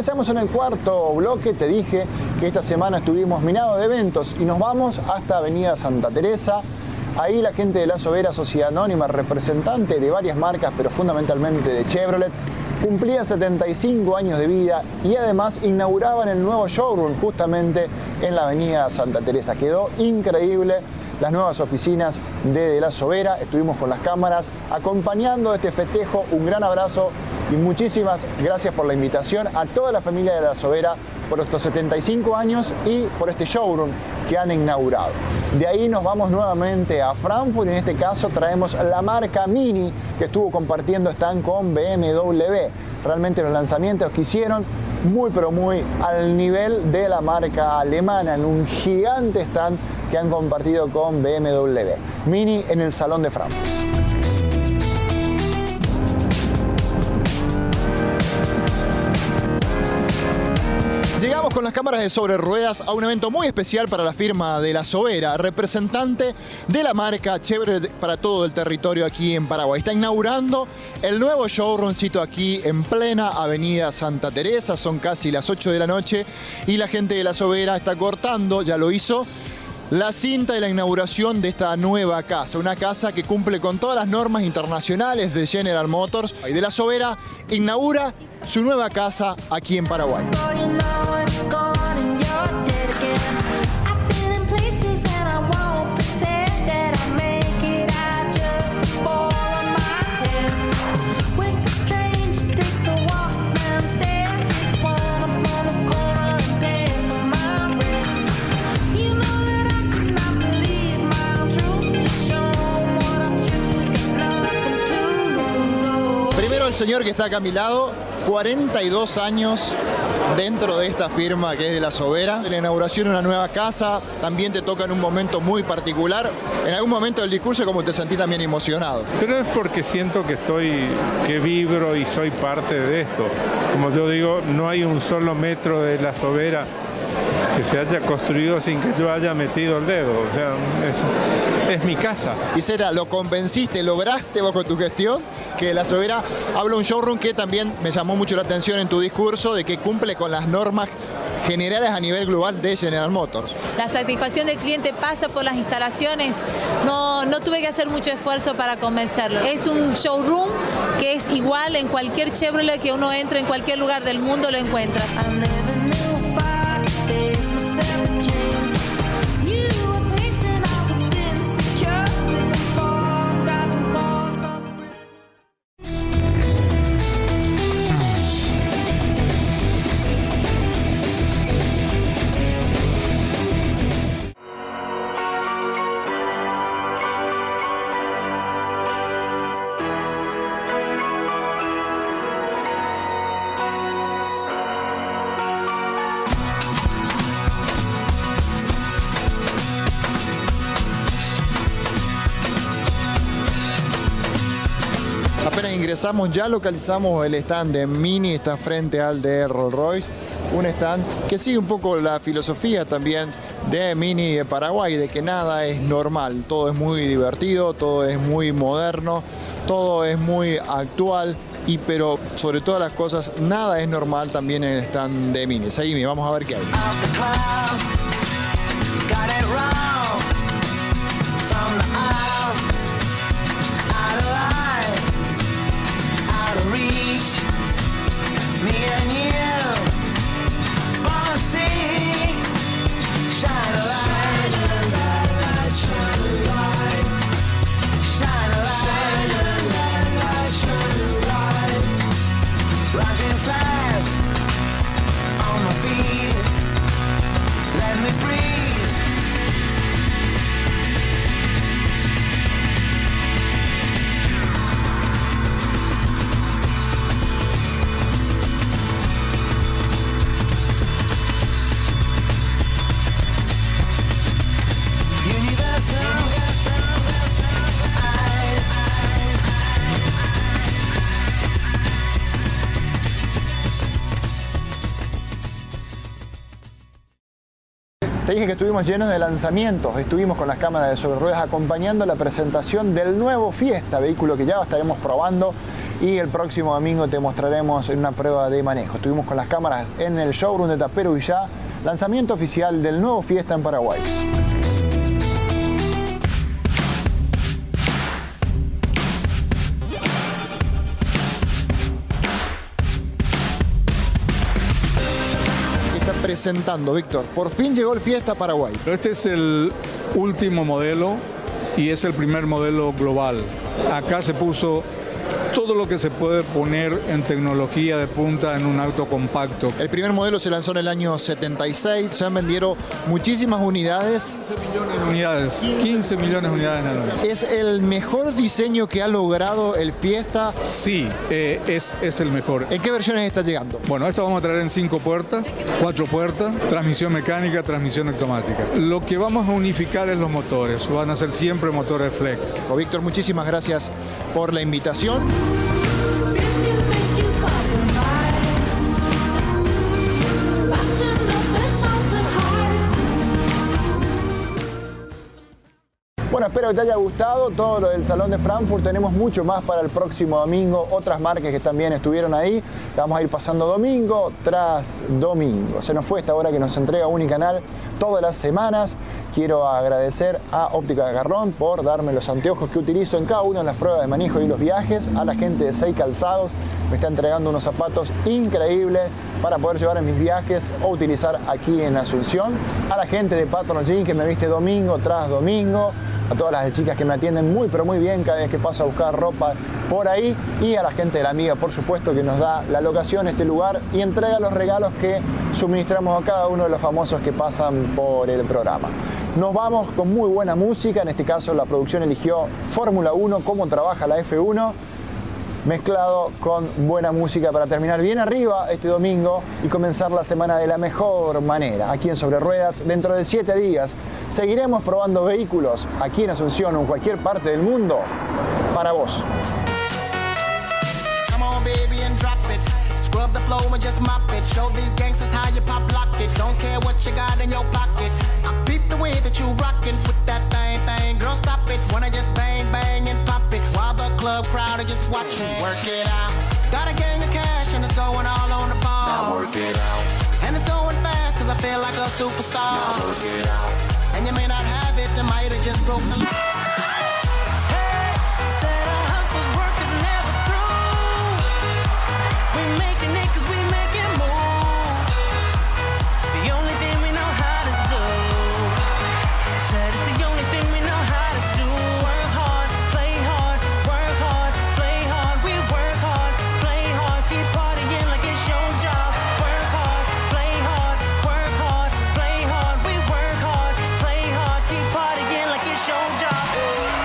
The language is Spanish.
Ingresamos en el cuarto bloque, te dije que esta semana estuvimos minado de eventos y nos vamos hasta Avenida Santa Teresa. Ahí la gente de La Sobera Sociedad Anónima, representante de varias marcas, pero fundamentalmente de Chevrolet, cumplía 75 años de vida y además inauguraban el nuevo showroom justamente en la avenida Santa Teresa. Quedó increíble las nuevas oficinas de, de La Sobera. Estuvimos con las cámaras acompañando este festejo. Un gran abrazo y muchísimas gracias por la invitación a toda la familia de La Sobera por estos 75 años y por este showroom que han inaugurado. De ahí nos vamos nuevamente a Frankfurt y en este caso traemos la marca Mini que estuvo compartiendo stand con BMW. Realmente los lanzamientos que hicieron muy pero muy al nivel de la marca alemana en un gigante stand que han compartido con BMW. Mini en el Salón de Frankfurt. Llegamos con las cámaras de sobre ruedas a un evento muy especial para la firma de La Sobera, representante de la marca Chevrolet para todo el territorio aquí en Paraguay. Está inaugurando el nuevo showroomcito aquí en plena avenida Santa Teresa, son casi las 8 de la noche y la gente de La Sobera está cortando, ya lo hizo, la cinta de la inauguración de esta nueva casa, una casa que cumple con todas las normas internacionales de General Motors y de la Sobera inaugura su nueva casa aquí en Paraguay. Está acá a mi lado, 42 años dentro de esta firma que es de La Sobera. La inauguración de una nueva casa también te toca en un momento muy particular. En algún momento del discurso como te sentí también emocionado. Pero es porque siento que estoy, que vibro y soy parte de esto. Como yo digo, no hay un solo metro de La Sobera que se haya construido sin que yo haya metido el dedo. O sea, es, es mi casa. Y Sera, ¿lo convenciste, lograste vos con tu gestión que La Sobera habla un showroom que también me llamó mucho la atención en tu discurso de que cumple con las normas generales a nivel global de General Motors. La satisfacción del cliente pasa por las instalaciones, no, no tuve que hacer mucho esfuerzo para convencerlo. Es un showroom que es igual en cualquier Chevrolet que uno entre en cualquier lugar del mundo lo encuentra. Apenas ingresamos, ya localizamos el stand de Mini, está frente al de Rolls Royce. Un stand que sigue un poco la filosofía también de Mini de Paraguay, de que nada es normal, todo es muy divertido, todo es muy moderno, todo es muy actual, y pero sobre todas las cosas, nada es normal también en el stand de Mini. Seguime, vamos a ver qué hay. Te dije que estuvimos llenos de lanzamientos, estuvimos con las cámaras de sobre ruedas acompañando la presentación del nuevo Fiesta, vehículo que ya estaremos probando y el próximo domingo te mostraremos en una prueba de manejo. Estuvimos con las cámaras en el showroom de Tapero y ya lanzamiento oficial del nuevo Fiesta en Paraguay. Presentando, Víctor. Por fin llegó el Fiesta Paraguay. Este es el último modelo y es el primer modelo global. Acá se puso todo lo que se puede poner en tecnología de punta en un auto compacto. El primer modelo se lanzó en el año 76, se han vendido muchísimas unidades. 15 millones de unidades, 15 millones de unidades nada más. ¿Es el mejor diseño que ha logrado el Fiesta? Sí, eh, es, es el mejor. ¿En qué versiones está llegando? Bueno, esto vamos a traer en cinco puertas, cuatro puertas, transmisión mecánica, transmisión automática. Lo que vamos a unificar es los motores, van a ser siempre motores flex. Víctor, muchísimas gracias por la invitación. Bye. Bueno, espero que te haya gustado todo lo del Salón de Frankfurt. Tenemos mucho más para el próximo domingo. Otras marcas que también estuvieron ahí. Vamos a ir pasando domingo tras domingo. Se nos fue esta hora que nos entrega Unicanal todas las semanas. Quiero agradecer a Óptica Garrón por darme los anteojos que utilizo en cada una de las pruebas de manejo y los viajes. A la gente de Sei Calzados me está entregando unos zapatos increíbles para poder llevar en mis viajes o utilizar aquí en Asunción. A la gente de Patron Jean que me viste domingo tras domingo a todas las chicas que me atienden muy pero muy bien cada vez que paso a buscar ropa por ahí. Y a la gente de la amiga por supuesto que nos da la locación, este lugar y entrega los regalos que suministramos a cada uno de los famosos que pasan por el programa. Nos vamos con muy buena música, en este caso la producción eligió Fórmula 1, cómo trabaja la F1 mezclado con buena música para terminar bien arriba este domingo y comenzar la semana de la mejor manera. Aquí en Sobre Ruedas, dentro de siete días, seguiremos probando vehículos aquí en Asunción o en cualquier parte del mundo para vos. And it. Watching. Work it out. Got a gang of cash and it's going all on the ball. Now work it out. And it's going fast cause I feel like a superstar. Now work it out. Your job.